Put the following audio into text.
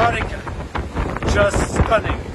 Antarctica. Just stunning.